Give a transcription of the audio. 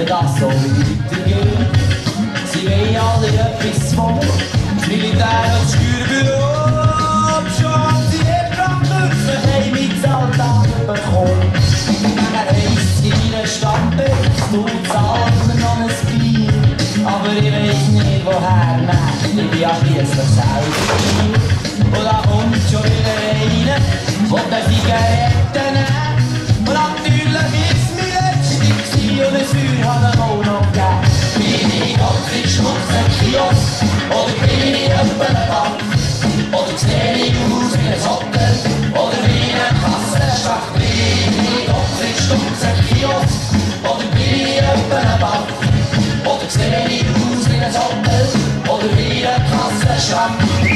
wenn das so weitergeht. Sie wollen alle etwas von, das Militär und das Steuerbüro. Schon sie haben Brandlöcher heim ins Alltag bekommen. Dann heisst in ihren Stammbett, du zahlst mir noch ein Bier. Aber ich weiß nicht woher, nein, ich bin ja schliesslich selber hier. Und da kommt schon wieder einer. Kiosk oder bin ich eine Bank? Oder sehe ich aus wie ein Hotel oder wie ein Kassenschach? Bin ich ganz in Schmutzig Kiosk oder bin ich eine Bank? Oder sehe ich aus wie ein Hotel oder wie ein Kassenschrank?